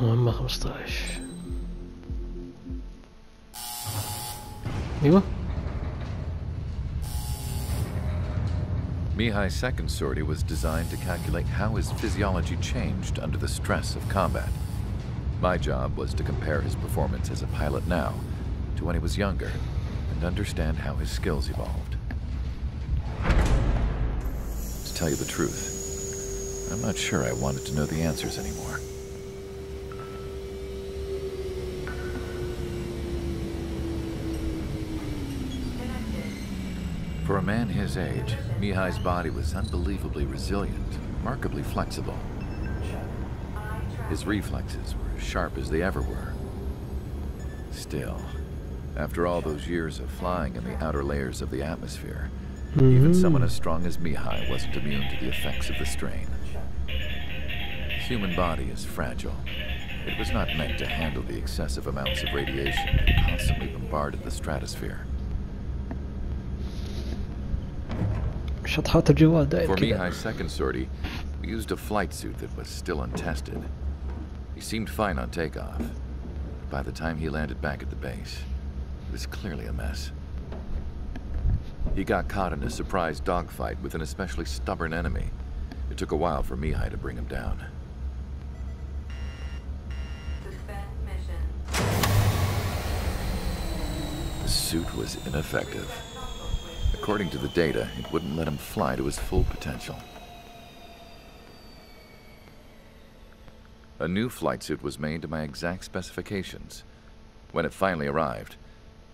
مهمة 15 ايوه Mihai's second sortie was designed to calculate how his physiology changed under the stress of combat. My job was to compare his performance as a pilot now to when he was younger and understand how his skills evolved. To tell you the truth, I'm not sure I wanted to know the answers anymore. For a man his age, Mihai's body was unbelievably resilient, remarkably flexible. His reflexes were as sharp as they ever were. Still, after all those years of flying in the outer layers of the atmosphere, even hmm. someone as strong as Mihai wasn't immune to the effects of the strain. The human body is fragile. It was not meant to handle the excessive amounts of radiation that constantly bombarded the stratosphere. مش هتحط الجوال داير For كده Mihai's second sortie, we used a flight suit that was still untested. He seemed fine on takeoff. But by the time he landed back at the base, it was clearly a mess. He got caught in a surprise dogfight with an especially stubborn enemy. It took a while for Mihai to bring him down. Suspend mission. The suit was ineffective. According to the data, it wouldn't let him fly to his full potential. A new flight suit was made to my exact specifications. When it finally arrived,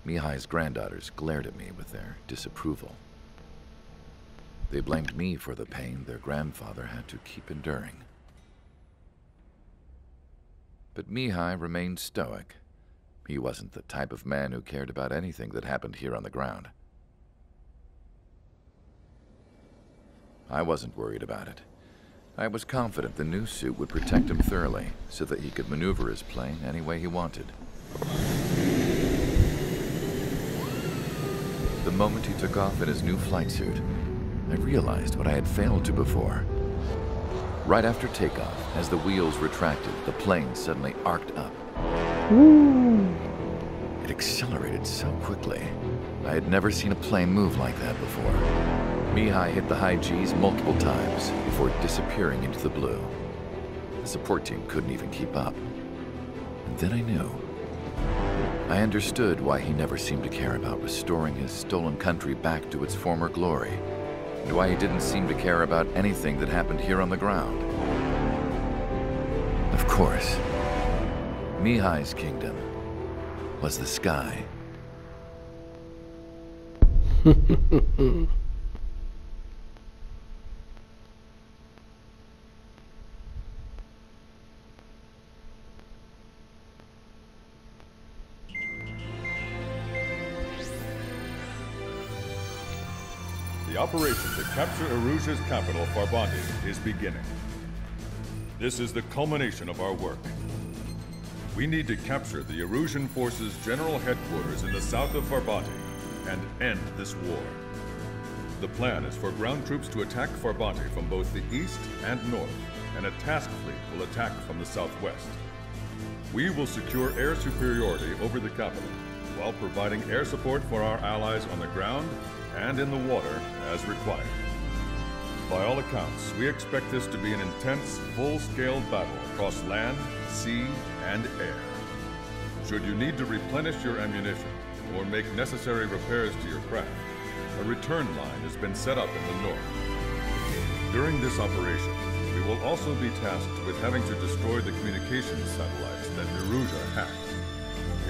Mihai's granddaughters glared at me with their disapproval. They blamed me for the pain their grandfather had to keep enduring. But Mihai remained stoic. He wasn't the type of man who cared about anything that happened here on the ground. I wasn't worried about it. I was confident the new suit would protect him thoroughly, so that he could maneuver his plane any way he wanted. The moment he took off in his new flight suit, I realized what I had failed to before. Right after takeoff, as the wheels retracted, the plane suddenly arced up. It accelerated so quickly. I had never seen a plane move like that before. Mihai hit the high G's multiple times before disappearing into the blue. The support team couldn't even keep up. And then I knew. I understood why he never seemed to care about restoring his stolen country back to its former glory, and why he didn't seem to care about anything that happened here on the ground. Of course, Mihai's kingdom was the sky. operation to capture Erusia's capital, Farbanti, is beginning. This is the culmination of our work. We need to capture the Erusian forces' general headquarters in the south of Farbanti and end this war. The plan is for ground troops to attack Farbanti from both the east and north, and a task fleet will attack from the southwest. We will secure air superiority over the capital, while providing air support for our allies on the ground and in the water as required. By all accounts, we expect this to be an intense, full-scale battle across land, sea, and air. Should you need to replenish your ammunition or make necessary repairs to your craft, a return line has been set up in the north. During this operation, we will also be tasked with having to destroy the communications satellites that Erusia hacked.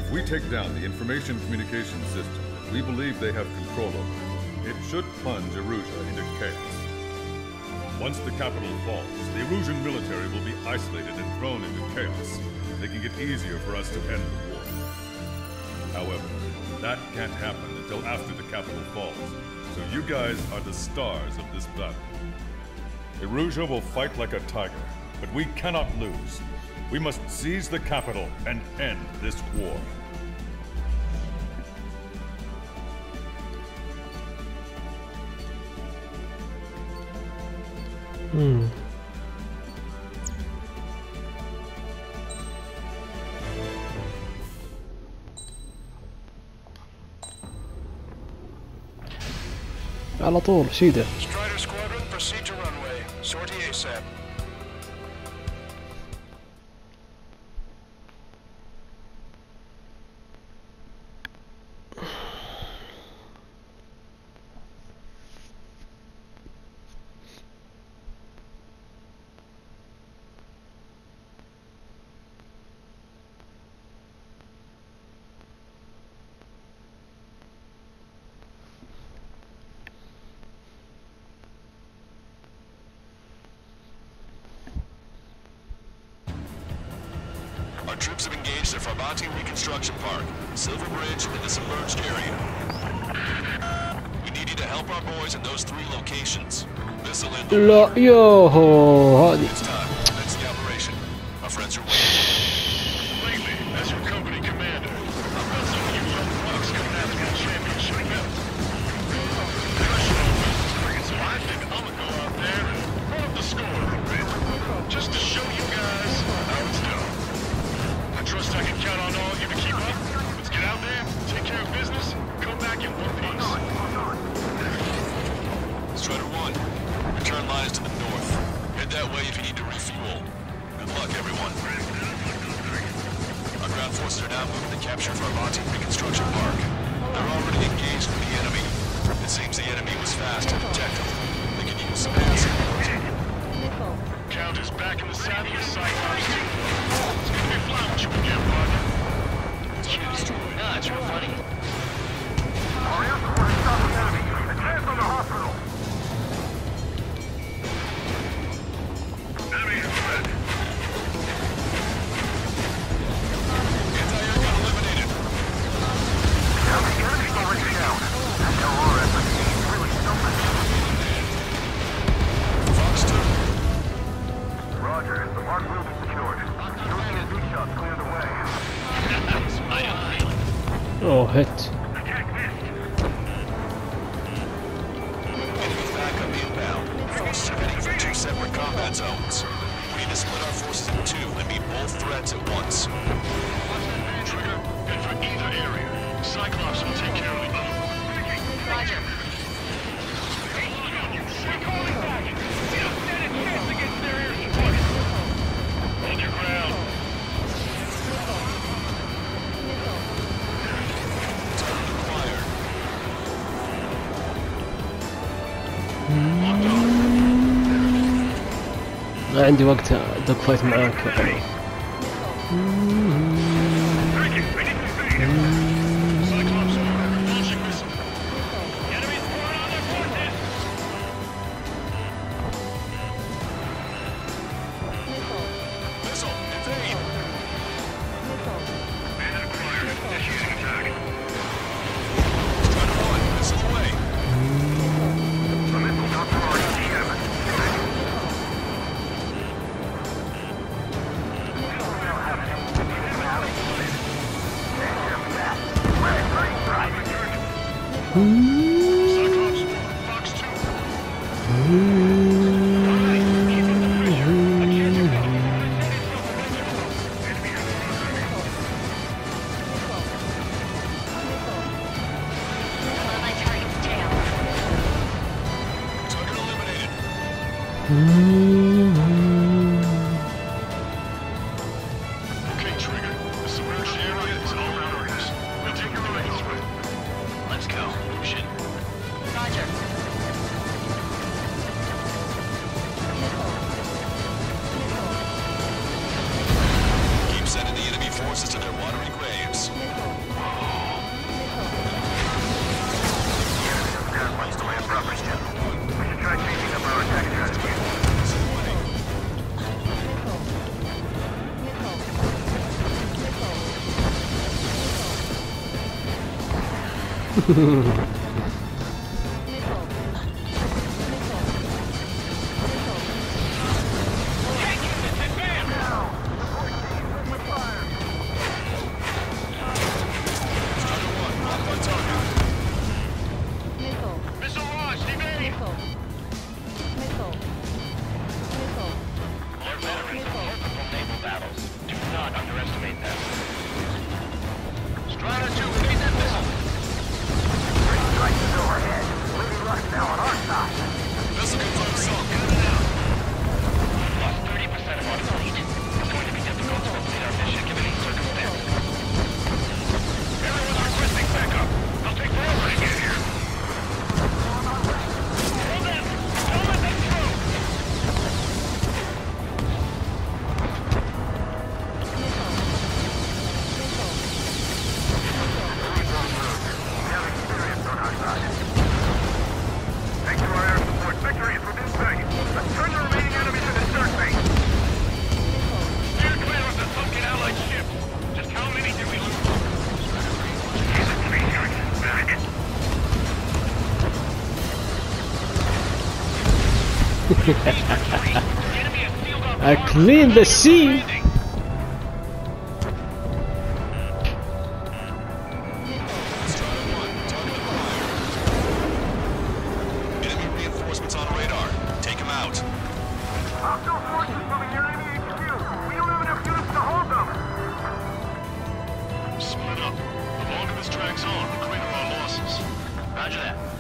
If we take down the information communication system that we believe they have control over, it should plunge Erusia into chaos. Once the capital falls, the Erusian military will be isolated and thrown into chaos, making it easier for us to end the war. However, that can't happen until after the capital falls, so you guys are the stars of this battle. Erusia will fight like a tiger, but we cannot lose. We must seize the capital and end this war. Hmm. على طول سيده Troops have engaged the Farbanti Reconstruction Park, Silver Bridge, and the submerged area. We need you to help our boys in those three locations. This'll end the... Yo, forces are now moving to capture Farbanti Reconstruction Park. They're already engaged with the enemy. It seems the enemy was fast and detectable. They can use some air support. Count is back in the saddle of sight. It's gonna be flying with you again, bud. You, not, you're funny. combat zones. We need to split our forces in two and meet both threats at once. What's man trigger? Good for either area. Cyclops will take care of the other. Roger. عندي وقت أدق فايت معاك. يعني ハハハハ。To hold them. Split up. The longer this drags on, the our losses. Roger that.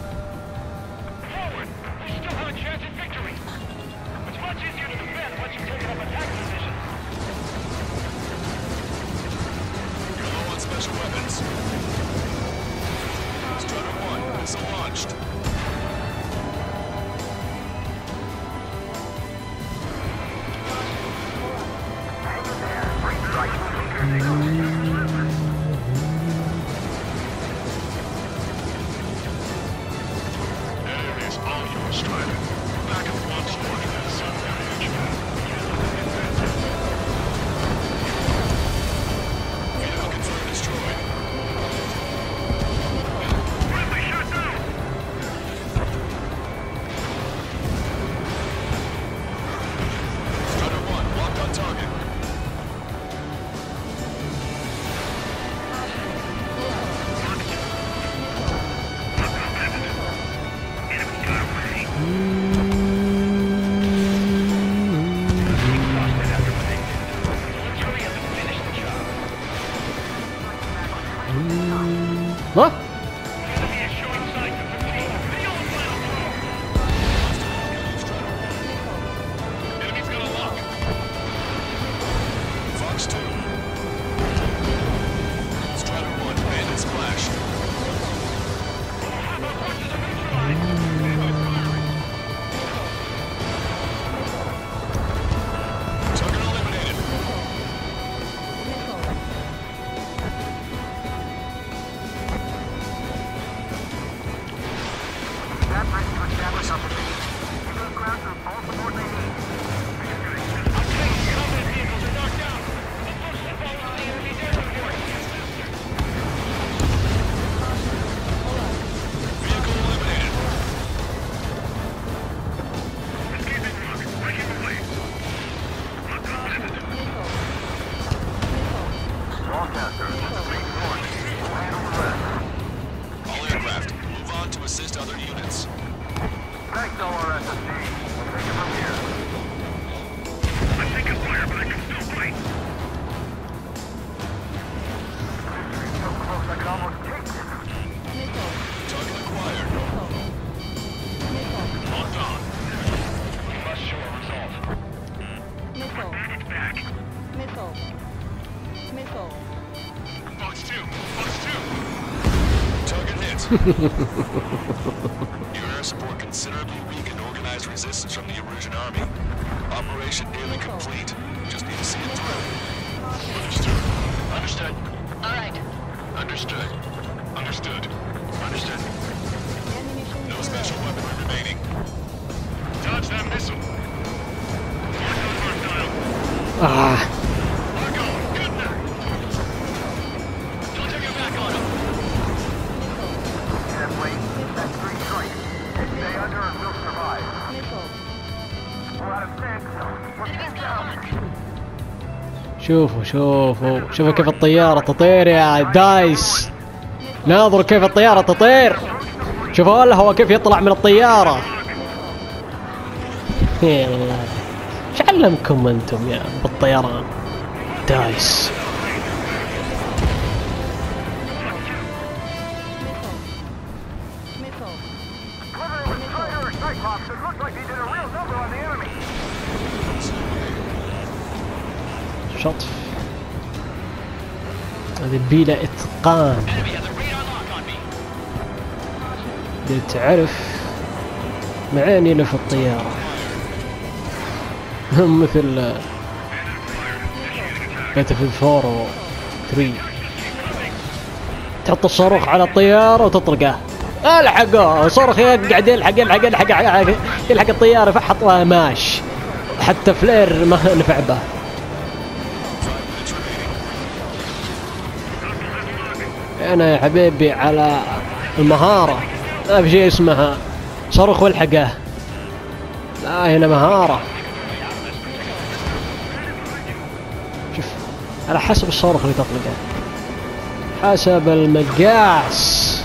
Missile. Back. Missile. Missile. Fox 2. Fox 2. Target hit. Your air support considerably weakened organized resistance from the Erusian army. Operation nearly complete. Just need to see it through. Understood. Understood. All right. Understood. Understood. Understood. No special weaponry remaining. Dodge that missile. Ah. شوفوا شوفوا. شوفوا كيف الطيارة تطير يا دايس. ناظروا كيف الطيارة تطير. شوفوا الهواء كيف يطلع من الطيارة. يلا. إيش علمكم أنتم يا بالطيران؟ دايس. شطف. هذه بلا إتقان. تعرف معاني في الطيارة. مثل آه, بيتفل 4 و 3 تحط الصاروخ على الطيار وتطلقه. ألحقه. صاروخ يقعد يلحق يلحق يلحق يلحق, يلحق الطياره فحط ماش. حتى فلير ما نفع به. أنا يا حبيبي على المهارة. ما في شيء اسمها. صاروخ والحقه لا هنا مهارة. على حسب الصاروخ اللي تطلقه حسب المقاس.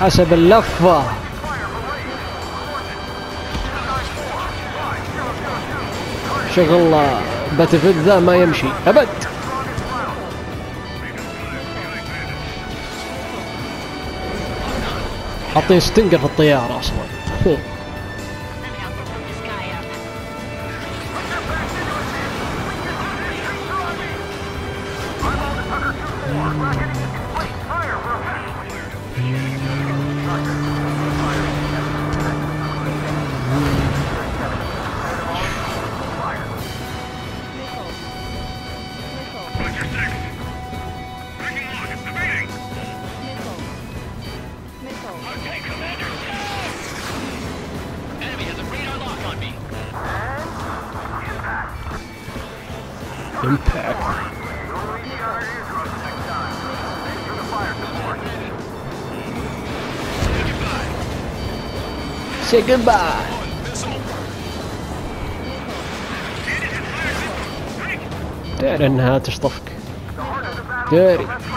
حسب اللفة. شغل باتلفيلد ذا ما يمشي. أبد. حاطين ستنجر في الطيارة أصلا. Say goodbye. There and had. Dirty.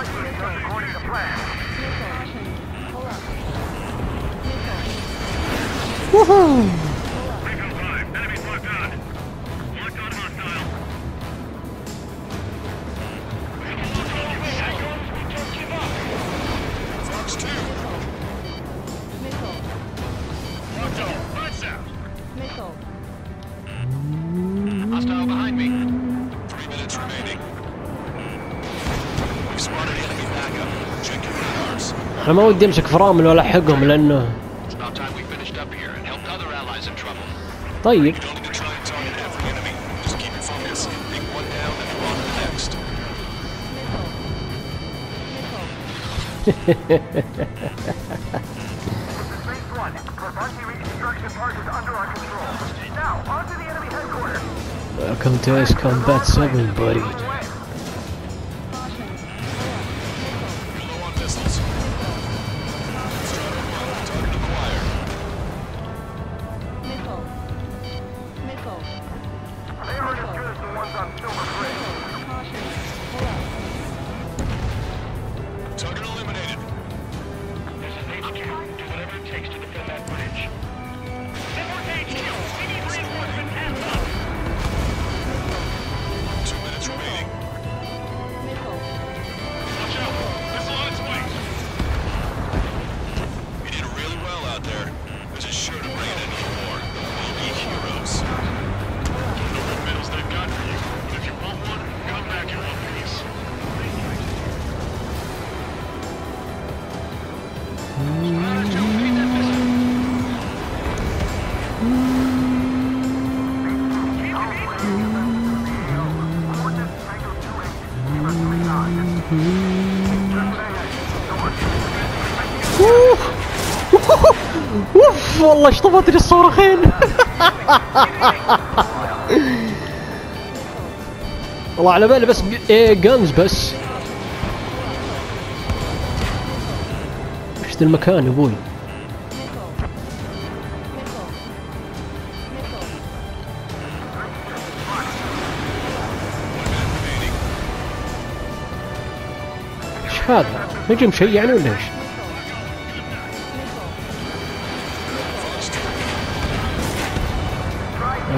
انا ما ودي امسك فرامل ولا احقهم لانه طيب Welcome to Ace Combat 7, buddy. Capture that bridge. والله شطبتني الصورخين والله على بالي بس إيه، جنز بس. وش ذا المكان أبوي؟ إيش هذا؟ نجم شيء يعني ولا إيش؟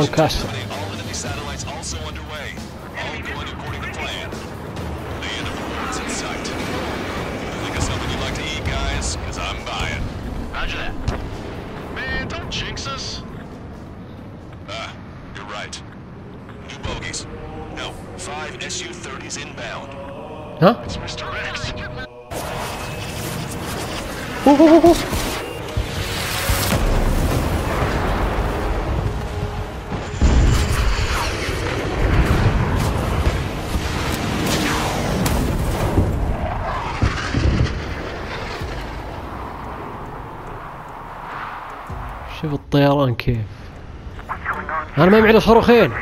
All enemy شوف الطيران كيف؟ أنا ما معي صاروخين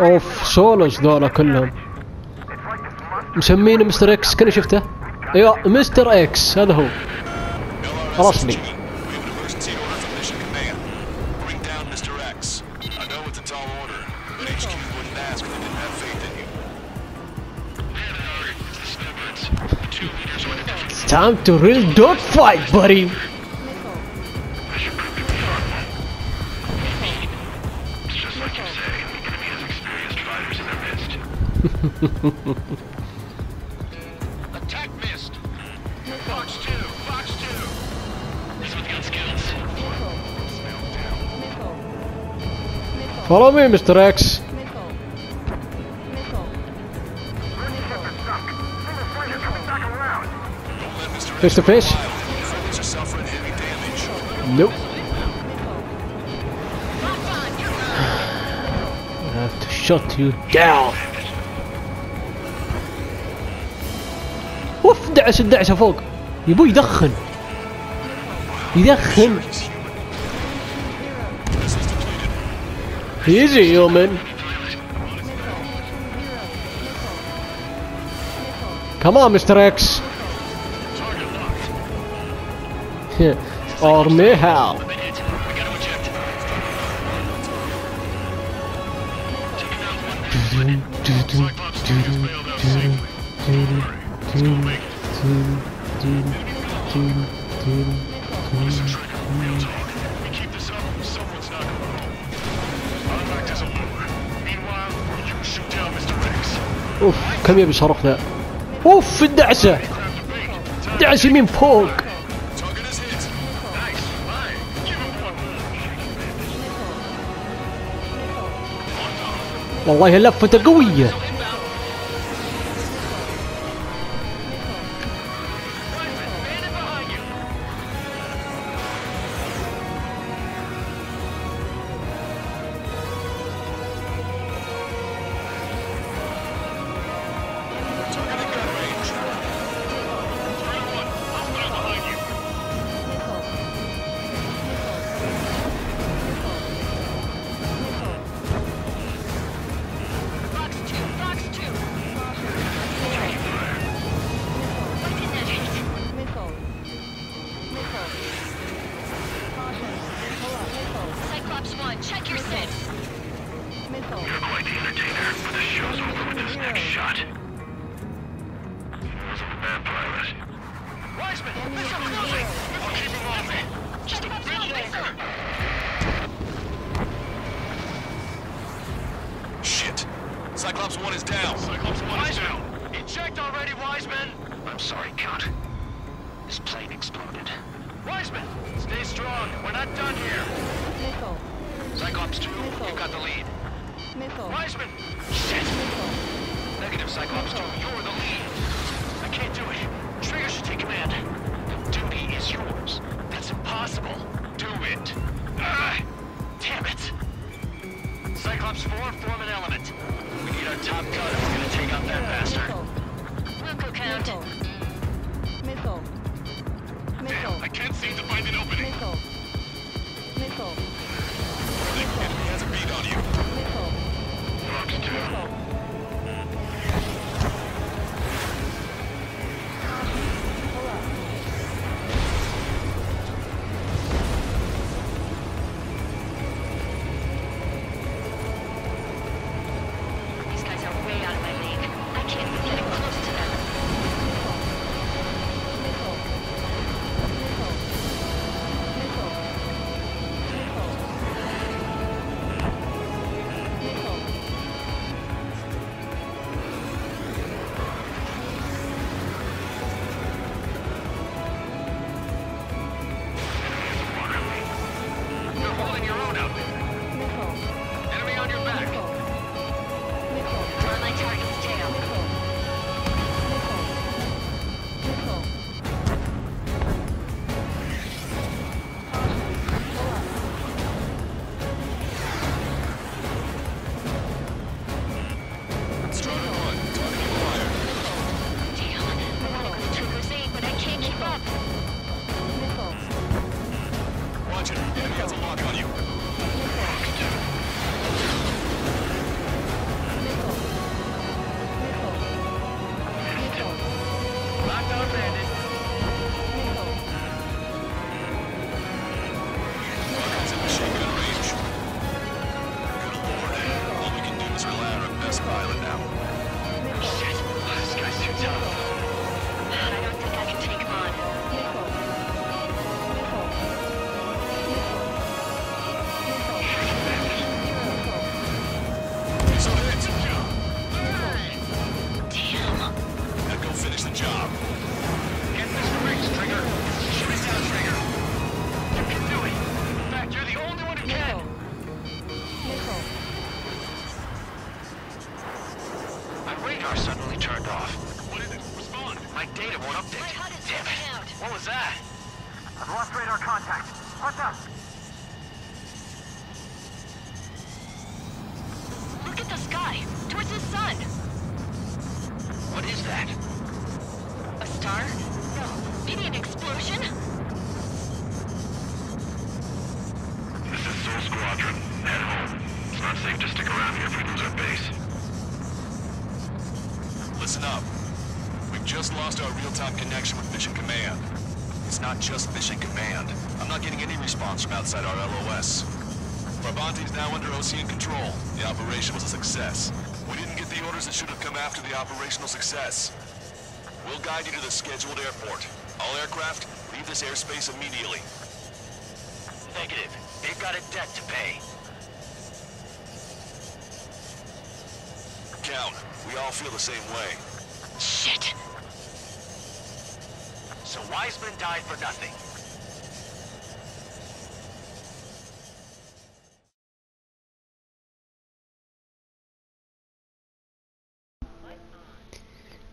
أوف سولوس ذولا كلهم. مسمينه مستر إكس كنا شفته؟ أيوه مستر إكس هذا هو. رسمي We have an emergency order from Attack missed. Fox 2, Fox 2. This one's got skills. follow me Mr. X face to damage. nope I have to shut you down دعس الدعسه فوق. يبو يدخن يدخن. يجي يومن كمان مستر إكس ارميها اوف كم يبي صرخنا اوف الدعسه دعسه من فوق والله اللفه قويه Cyclops 4, form an element. We need our top gun if we're gonna take out that bastard. Wilco count. Missile. Missile. Missile. Damn, I can't seem to find an opening. Missile. Missile. The enemy has a beat on you. Missile. Fox 2. Missile. Listen up. We've just lost our real-time connection with Mission Command. It's not just Mission Command. I'm not getting any response from outside our LOS. Farbanti's now under OCN control. The operation was a success. We didn't get the orders that should have come after the operational success. We'll guide you to the scheduled airport. All aircraft, leave this airspace immediately. Negative. They've got a debt to pay. Count, we all feel the same way. Shit. So Wiseman died for nothing.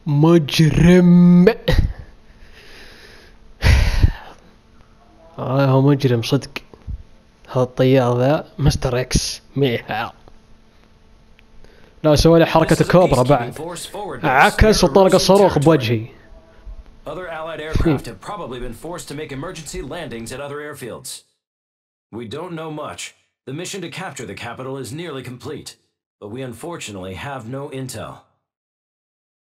مجرم آه هو مجرم صدق هذا الطيار ذا مستر اكس ميها لا سوى لي حركة كوبرا بعد عكس وطلق الصاروخ بوجهي Other allied aircraft have probably been forced to make emergency landings at other airfields. We don't know much. The mission to capture the capital is nearly complete, but we unfortunately have no intel.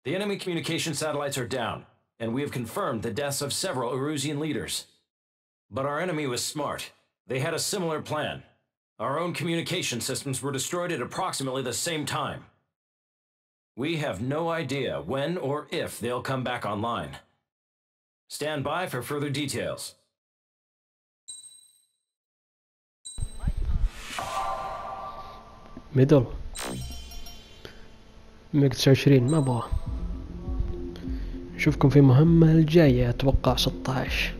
The enemy communication satellites are down, and we have confirmed the deaths of several Erusian leaders. But our enemy was smart. They had a similar plan, Our own communication systems were destroyed at approximately the same time. We have no idea when or if they'll come back online. Stand by for further details. ميدل 129 ما ابغى نشوفكم في مهمة الجاية اتوقع 16